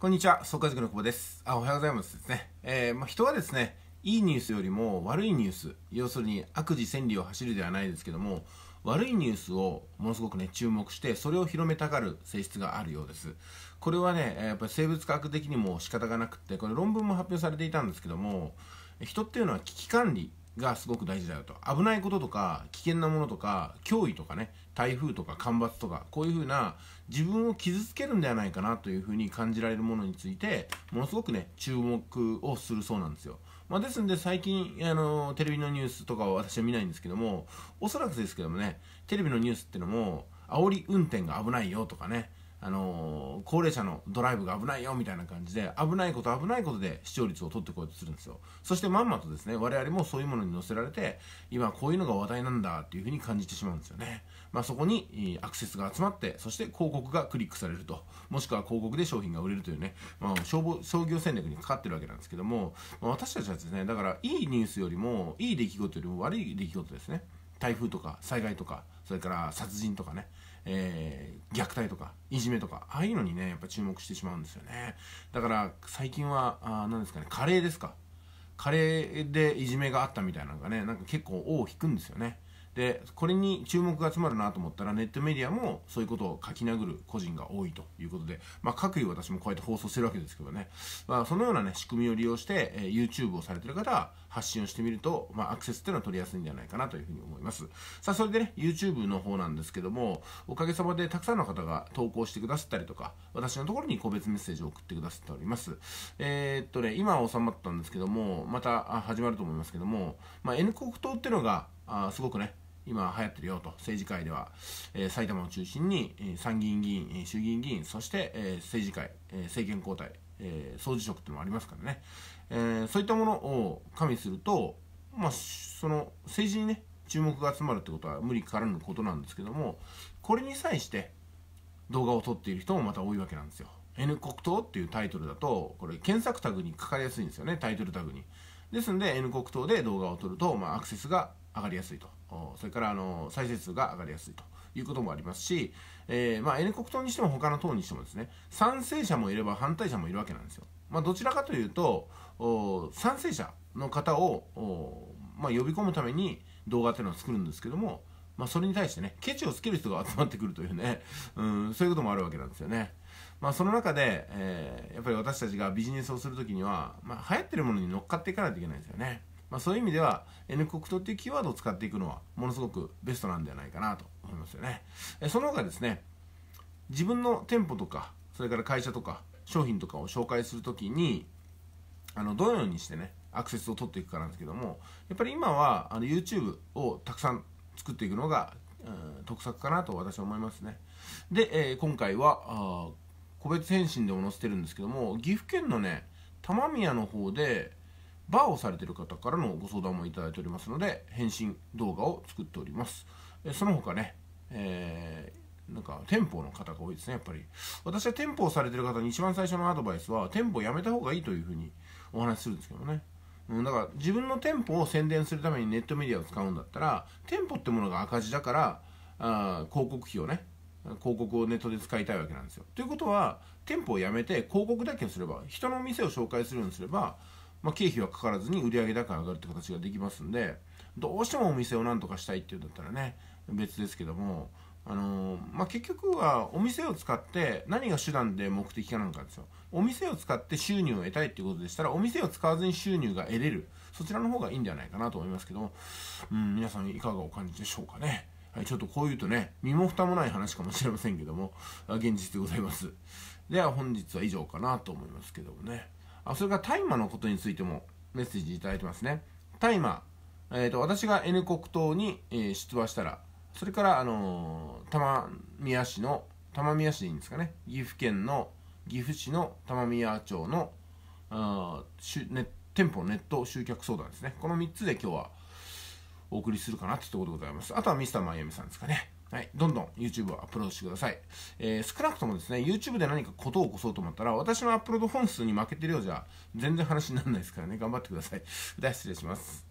こんにちは、総会塾の久保です。あ、おはようございますですね。えー、まあ、人はですね、いいニュースよりも悪いニュース、要するに悪事千里を走るではないですけども、悪いニュースをものすごくね、注目して、それを広めたがる性質があるようです。これはね、やっぱり生物学的にも仕方がなくて、これ論文も発表されていたんですけども、人っていうのは危機管理がすごく大事だよと。危ないこととか危険なものとか脅威とかね台風とか干ばつとかこういうふうな自分を傷つけるんではないかなというふうに感じられるものについてものすごくね注目をするそうなんですよ、まあ、ですんで最近あのテレビのニュースとかは私は見ないんですけどもおそらくですけどもねテレビのニュースってのも煽り運転が危ないよとかねあのー、高齢者のドライブが危ないよみたいな感じで危ないこと危ないことで視聴率を取ってこようとするんですよ。そしてまんまとですね我々もそういうものに乗せられて今こういうのが話題なんだっていうふうに感じてしまうんですよね。まあそこにアクセスが集まってそして広告がクリックされると。もしくは広告で商品が売れるというね、まあ、商商業戦略にかかってるわけなんですけども、まあ、私たちはですねだからいいニュースよりもいい出来事よりも悪い出来事ですね。台風とか災害とかそれから殺人とかね。えー、虐待とかいじめとかああいうのにねやっぱ注目してしまうんですよね。だから最近はあ何ですかねカレーですか。カレーでいじめがあったみたいなのがねなんか結構尾を引くんですよね。でこれに注目が集まるなと思ったらネットメディアもそういうことを書き殴る個人が多いということで、まあ、各位私もこうやって放送してるわけですけどね、まあ、そのような、ね、仕組みを利用して、えー、YouTube をされてる方は発信をしてみると、まあ、アクセスっていうのは取りやすいんじゃないかなというふうに思います。さあそれでね YouTube の方なんですけどもおかげさまでたくさんの方が投稿してくださったりとか私のところに個別メッセージを送ってくださっております。えー、っとね今は収まったんですけどもまた始まると思いますけども、まあ、N 国党っていうのがあすごくね今流行ってるよと。政治界では、え、埼玉を中心に、え、参議院議員、衆議院議員そして、え、政治界、え、政権交代、え、総辞職っていうのもありますからね、え、そういったものを加味すると、まあ、その政治にね注目が集まるってことは無理からぬことなんですけどもこれに際して動画を撮っている人もまた多いわけなんですよ。N 国党っていうタイトルだとこれ検索タグにかかりやすいんですよねタイトルタグに。ですんで N 国党で動画を撮ると、まあ、アクセスが上がりやすいと。それからあの再生数が上がりやすいということもありますし、えーまあ、N 国党にしても他の党にしてもですね賛成者もいれば反対者もいるわけなんですよ、まあ、どちらかというと賛成者の方を、まあ、呼び込むために動画っていうのを作るんですけども、まあ、それに対してねケチをつける人が集まってくるというね、うん、そういうこともあるわけなんですよね。まあ、その中で、えー、やっぱり私たちがビジネスをするときには、まあ、流行ってるものに乗っかっていかないといけないんですよね。まあ、そういう意味では N 国党っていうキーワードを使っていくのはものすごくベストなんではないかなと思いますよね。その他ですね自分の店舗とかそれから会社とか商品とかを紹介するときにあのどのようにしてねアクセスを取っていくかなんですけどもやっぱり今はあの YouTube をたくさん作っていくのが、うん、得策かなと私は思いますね。で、えー、今回はあ個別返信でも載せてるんですけども岐阜県のね玉宮の方でバーをされてる方からのご相談もいただいておりますので返信動画を作っております。その他ね、えー、なんか店舗の方が多いですねやっぱり。私は店舗をされてる方に一番最初のアドバイスは店舗をやめた方がいいというふうにお話しするんですけどね。うん、だから自分の店舗を宣伝するためにネットメディアを使うんだったら店舗ってものが赤字だからあ広告費をね広告をネットで使いたいわけなんですよ。ということは店舗を辞めて広告だけをすれば人の店を紹介するようにすれば、まあ、経費はかからずに売上高が上がるって形ができますんでどうしてもお店を何とかしたいっていうんだったらね別ですけども、あのー、まあ、結局はお店を使って何が手段で目的かなんかですよお店を使って収入を得たいっていうことでしたらお店を使わずに収入が得れるそちらの方がいいんじゃないかなと思いますけども、うん、皆さんいかがお感じでしょうかね。はい、ちょっとこう言うとね、身も蓋もない話かもしれませんけども、現実でございます。では本日は以上かなと思いますけどもね。あ、それから大麻のことについてもメッセージいただいてますね。大麻、えーと、私が N 国党に、えー、出馬したら、それから、あのー、玉宮市の、玉宮市でいいんですかね、岐阜県の岐阜市の玉宮町のあしゅ、ね、店舗ネット集客相談ですね。この3つで今日はお送りするかなってところでございます。あとはミスターマイアミさんですかね。はい。どんどん YouTube をアップロードしてください。えー、少なくともですね、YouTube で何かことを起こそうと思ったら、私のアップロード本数に負けてるようじゃ、全然話にならないですからね。頑張ってください。では失礼します。